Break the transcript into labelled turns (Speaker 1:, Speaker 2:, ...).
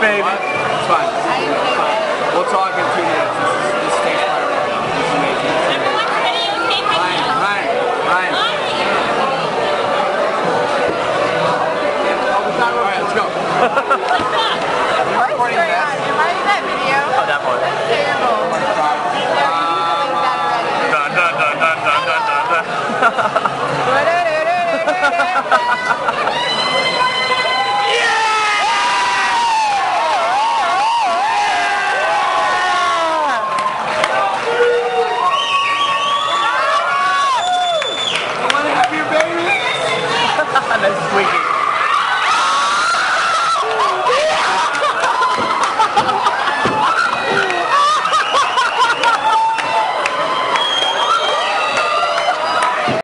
Speaker 1: baby. It's fine.
Speaker 2: It's fine. We'll talk in two minutes. This, this stays fire right now. This is amazing. Ryan, Ryan, Ryan. All right, let's go. You're recording